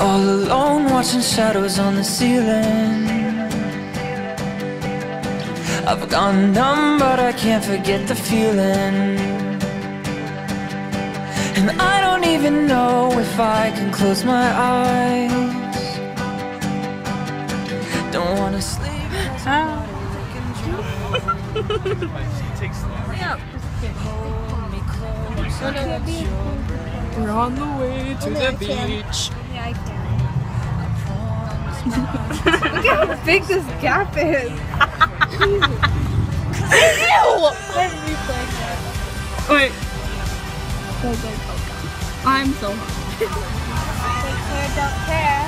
All alone watching shadows on the ceiling. I've gone numb, but I can't forget the feeling. And I don't even know if I can close my eyes. Don't wanna sleep. We're on the way to the beach. Yeah, I can. Look at how big this gap is. Ew! Wait. I'm so hot. Take care, don't care.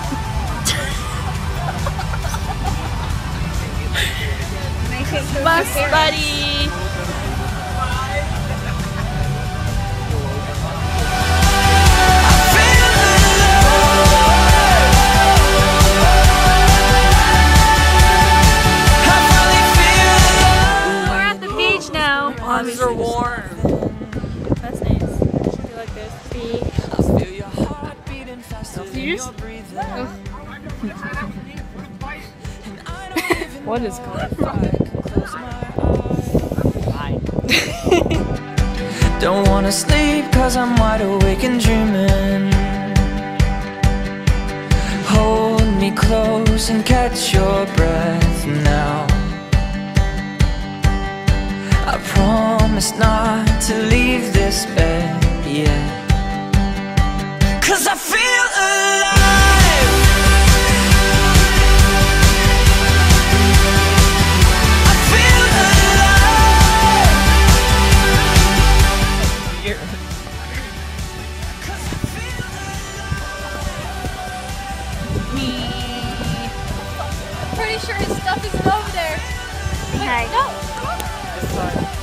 Make it through Bus buddy. Faster than you're breathing. What is going on? Don't wanna sleep cause I'm wide awake and dreaming. Hold me close and catch your breath now. I promise not to leave this bed yet. Sure his stuff isn't over there. Okay. No.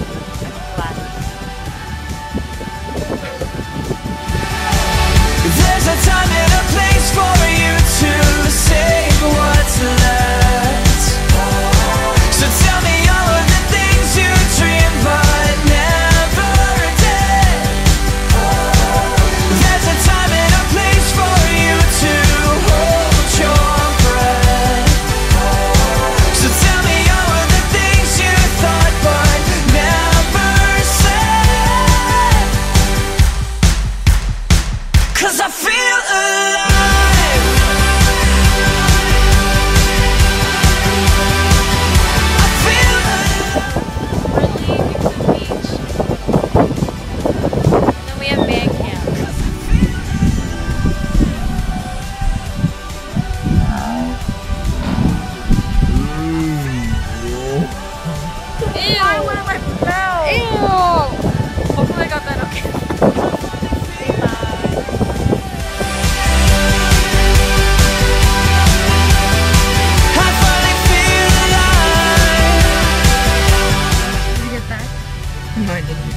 Cause I feel alive. No, I didn't.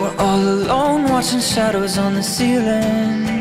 We're all alone watching shadows on the ceiling.